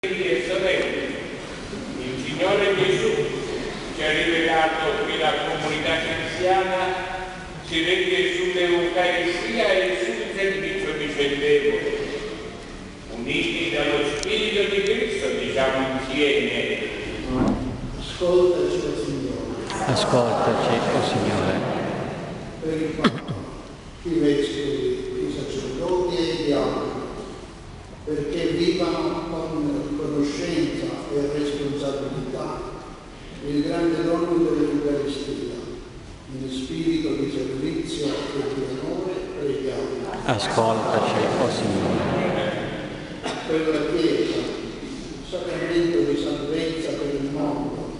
e sorelle, il Signore Gesù ci ha rivelato che la comunità cristiana si regge sull'Eucaristia e sul servizio vicendevole. Uniti dallo Spirito di Cristo diciamo insieme. Ascoltaci, o Signore, Ascoltaci, o Signore, per il Papa, i vescovi, i sacerdoti e i diavoli, perché vivano con riconoscenza e responsabilità. Il grande dono dell'Eucaristia, in spirito di servizio e di onore preghiamo. ascoltaci, o Signore, per la Chiesa, sacramento di salvezza per il mondo,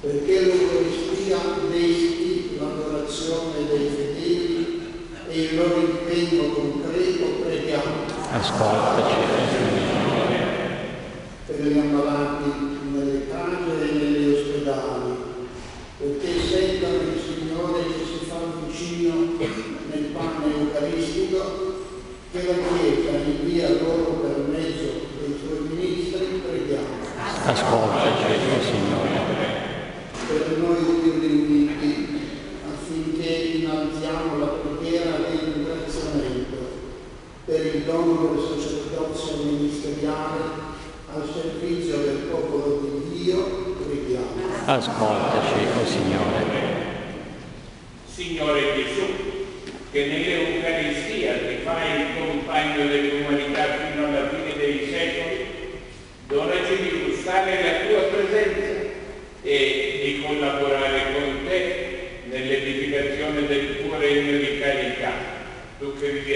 perché l'Eucaristia desti l'adorazione dei fedeli e il loro impegno concreto preghiamo. Ascoltaci, o Signore, per gli ammalati nelle case e negli ospedali, perché sentano il Signore che si fa vicino nel pane eucaristico, che la Chiesa invia loro per mezzo dei suoi ministri, preghiamo. ascoltaci, Signore, per noi qui riuniti affinché innalziamo la preghiera di ringraziamento per il dono del sacerdozio ministeriale al servizio del popolo di Dio, preghiamo. Ascoltaci, o Signore, Signore Gesù, che nell'Eucaristia ti fai compagno dell'umanità fino alla fine dei secoli, donaci di gustare la tua presenza e di collaborare con te nell'edificazione del tuo regno di carità, tu che vivi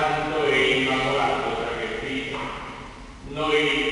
santo e immacolato sacrificio. Noi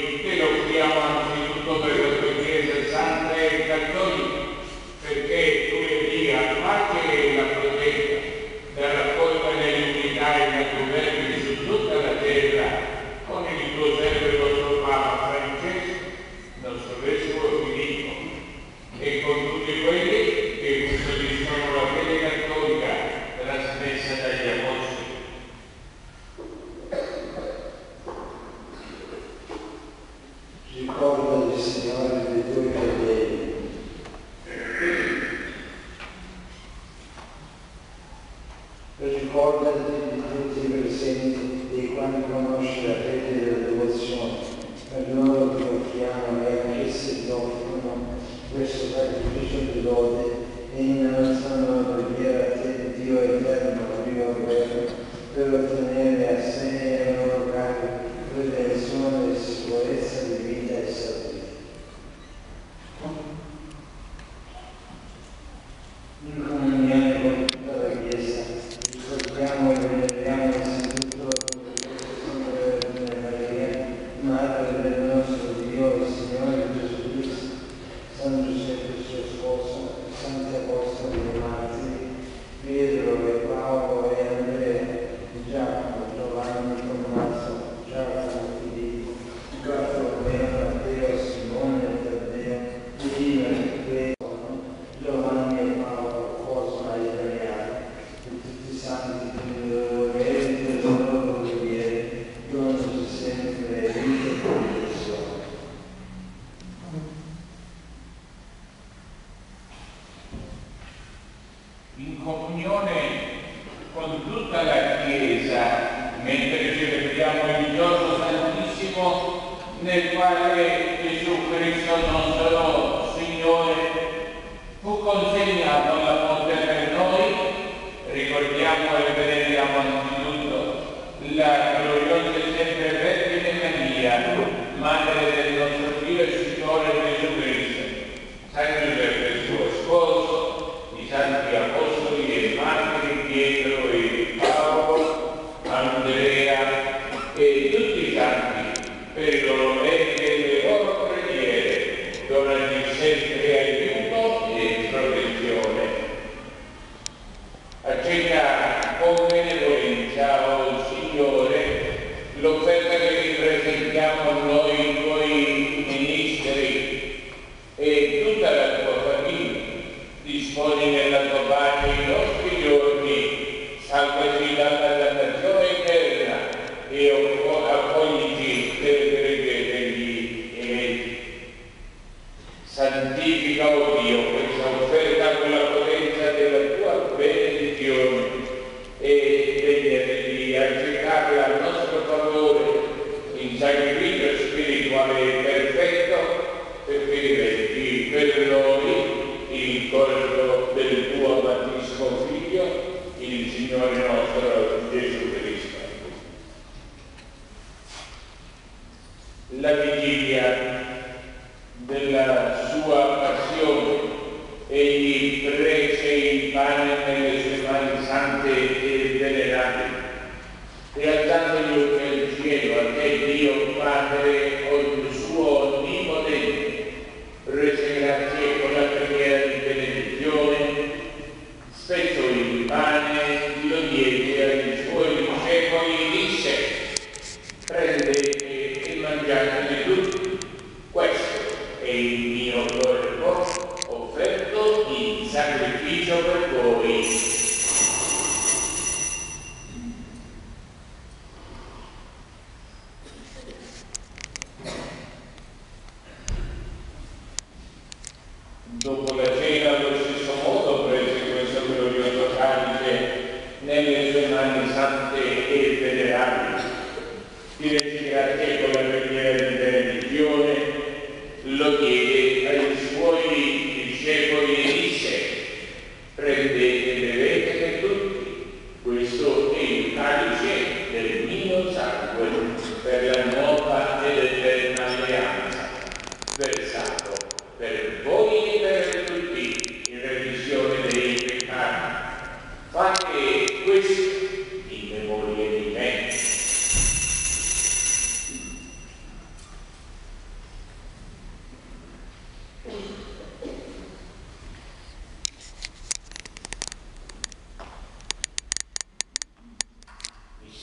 rebeldia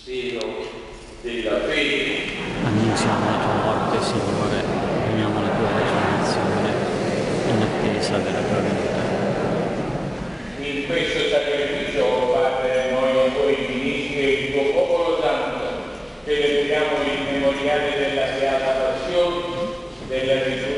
Velo della fede. Annunciamo la tua morte, Signore, uniamo la tua resurrezione in attesa della tua vita. In questo sacrificio, Padre, noi tuoi ministri e il tuo popolo santo, celebriamo il memoriale della beata passione, della risurrezione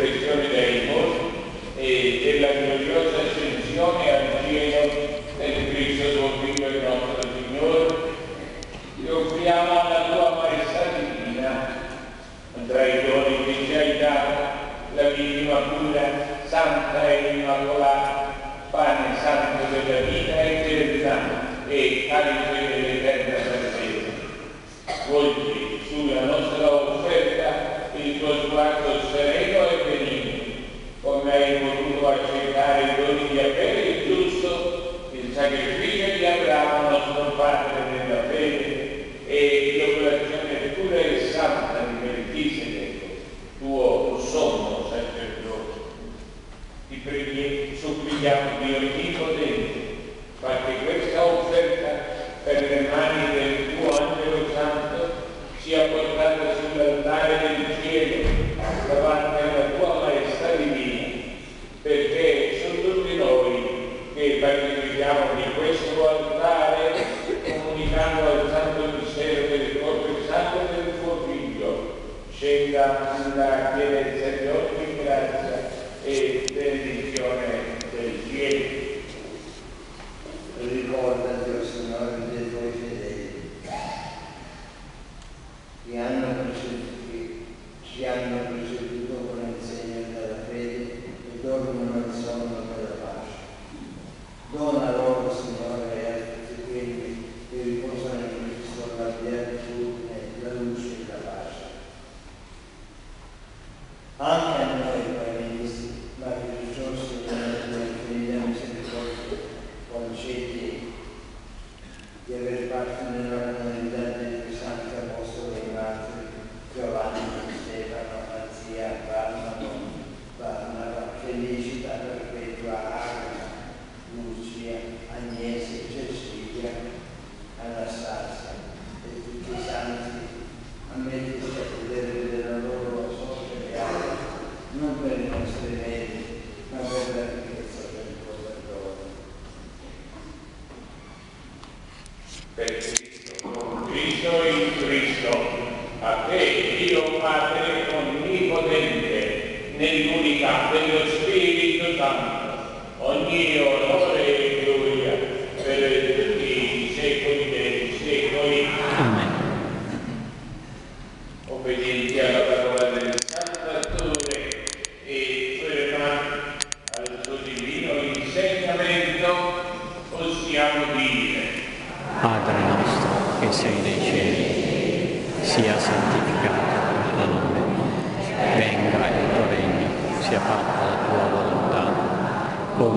della vita e intellettuale e carico dell'eterna presenza. Poggi sulla nostra offerta il tuo sguardo sereno e benigno, come hai potuto accettare con gli appelli giusto il sacrificio di Abramo nostro padre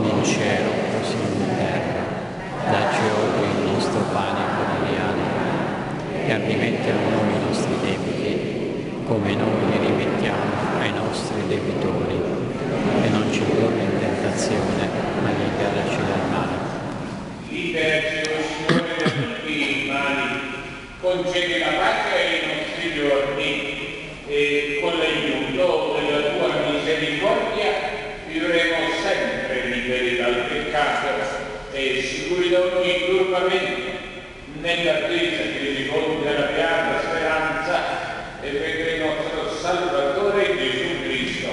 in cielo così in terra. Dacci oggi il nostro pane quotidiano e alimenta noi i nostri debiti come noi li rimettiamo ai nostri debitori e non ci torna in tentazione ma liberaci dal male. Liberaci, Signore, da tutti i mali, concedi la pace ai nostri giorni difendere dal peccato e sicuri da ogni turbamento, nell'attesa che di fronte alla piana speranza e vedere il nostro Salvatore Gesù Cristo.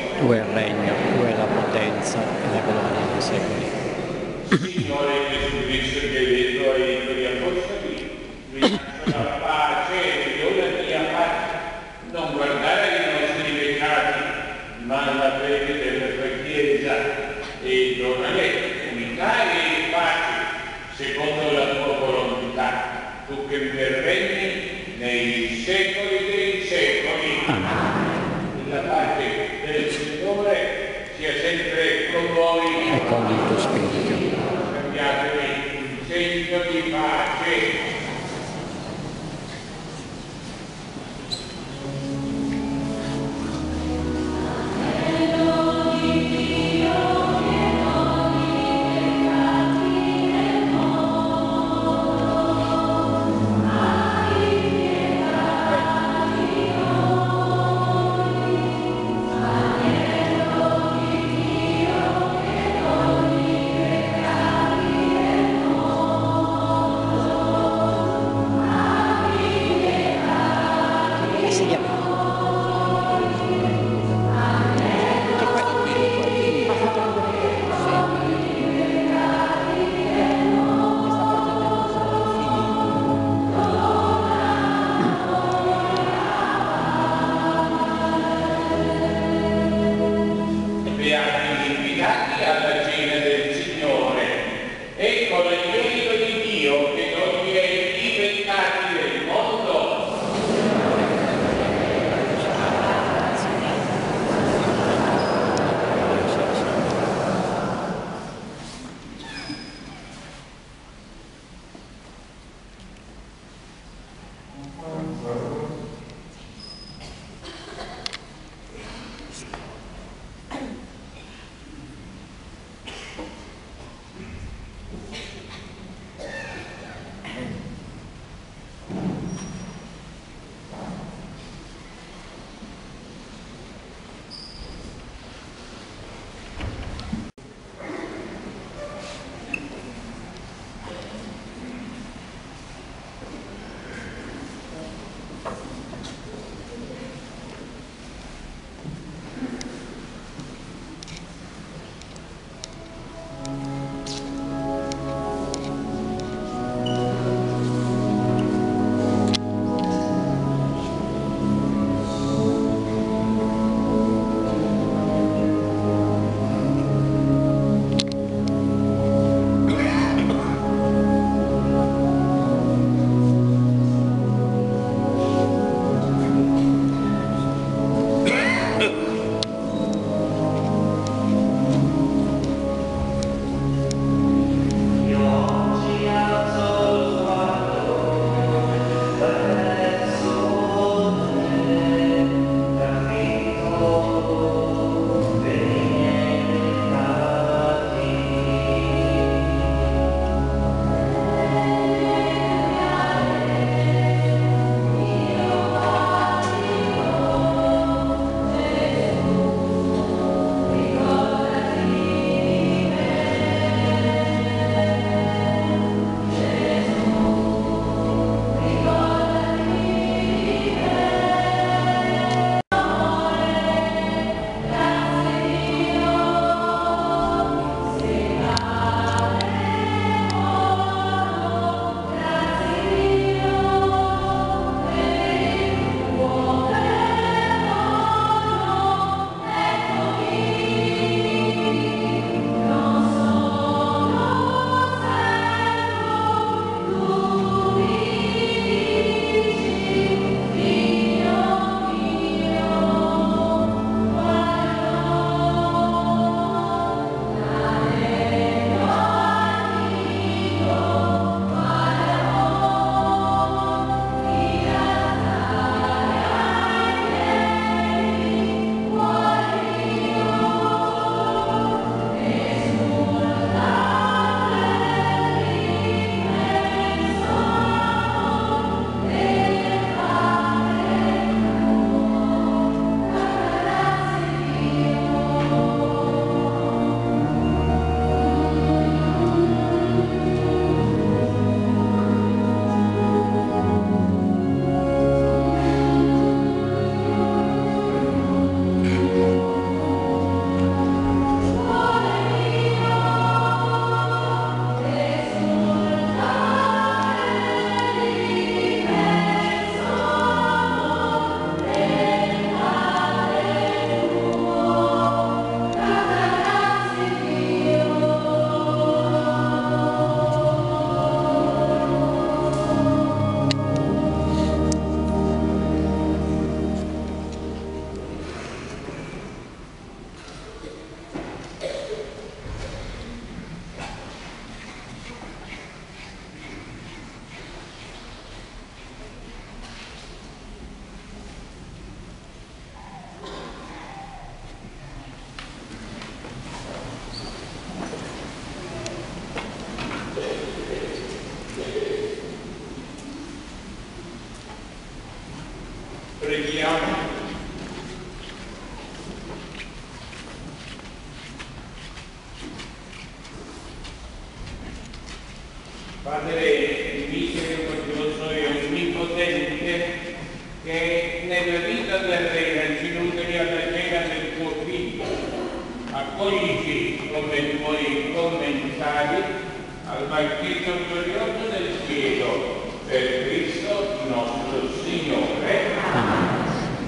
al banchetto glorioso del cielo per Cristo nostro Signore.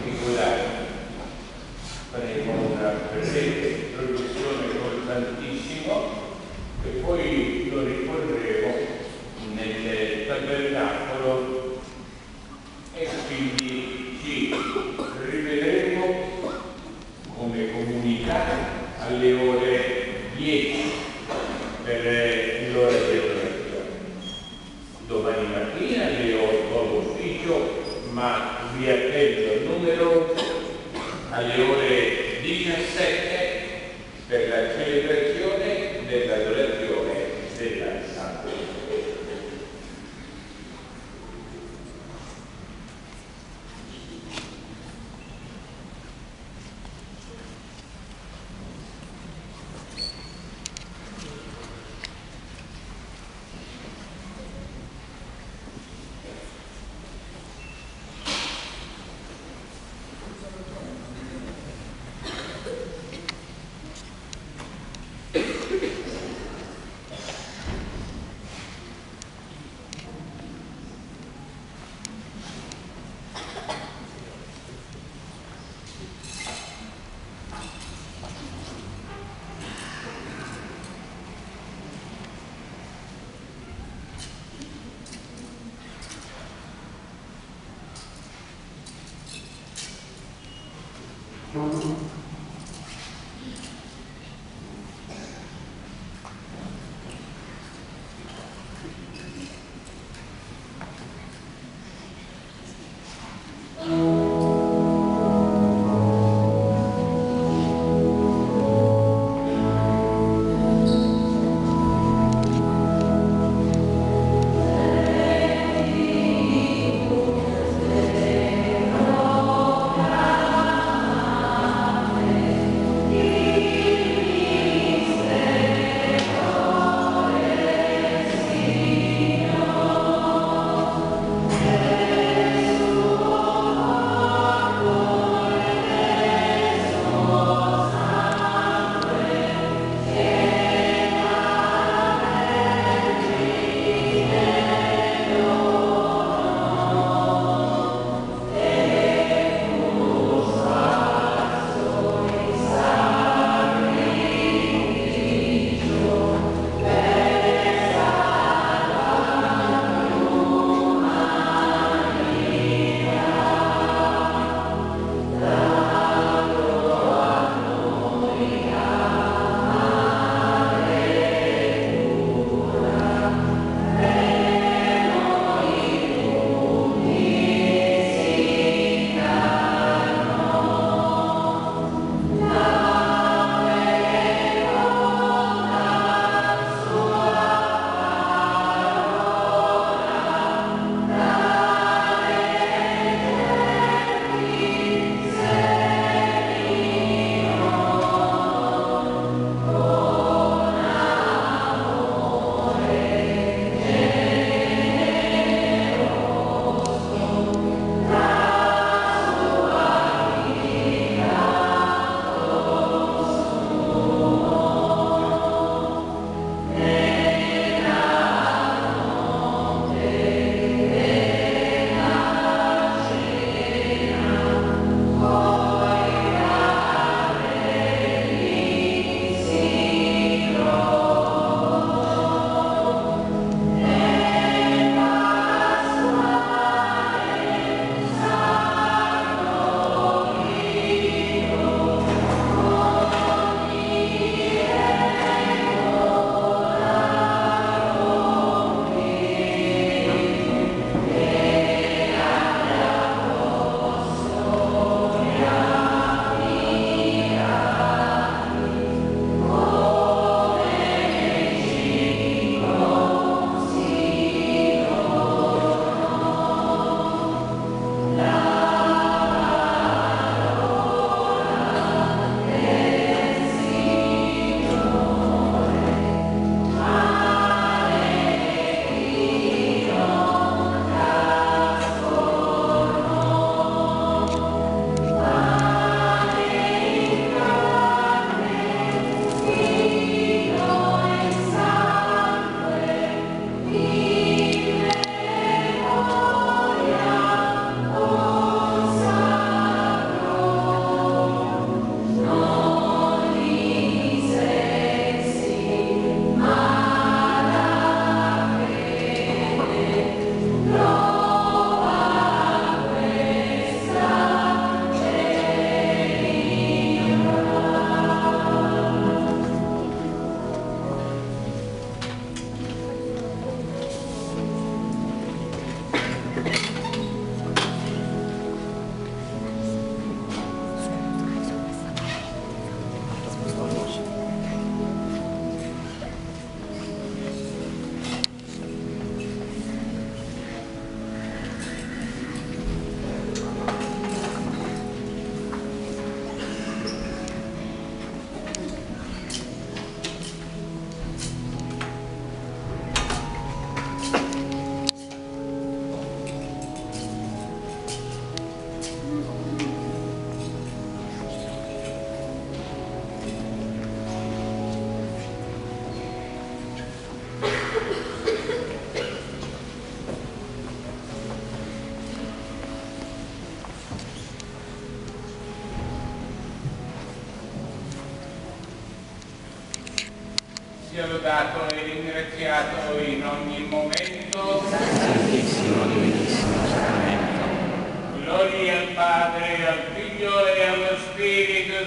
Ricordate, faremo una presente produzione col Santissimo e poi lo ricorreremo nel tabernacolo.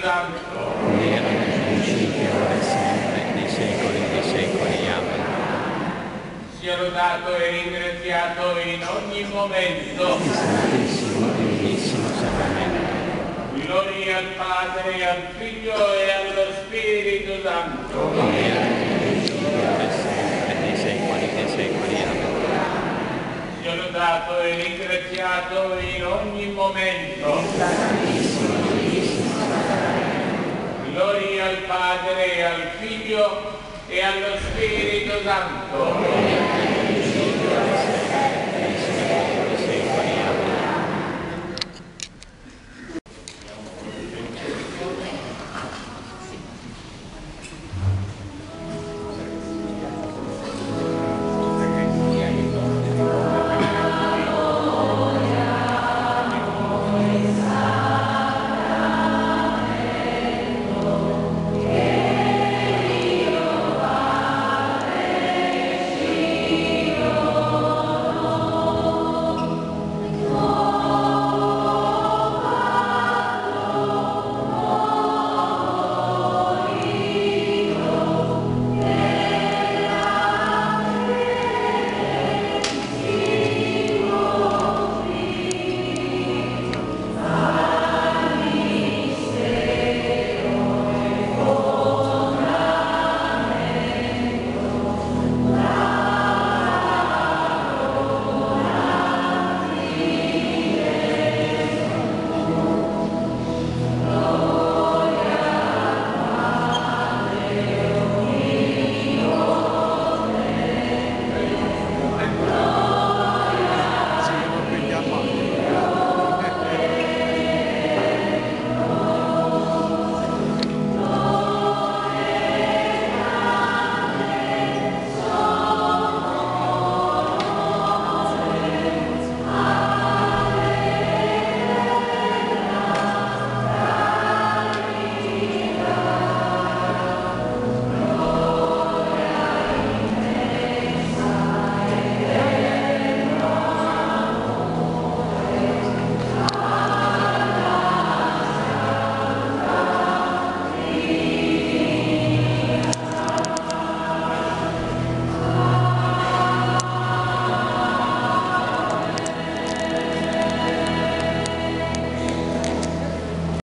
Come era nel principio, ora e sempre, nei secoli dei secoli. Amen. Sia lodato e ringraziato in ogni momento. Santissimo Divinissimo Sacramento, Gloria al Padre, al Figlio e allo Spirito Santo. come era nel principio, e ringraziato in ogni momento. Gloria al Padre, al Figlio e allo Spirito Santo.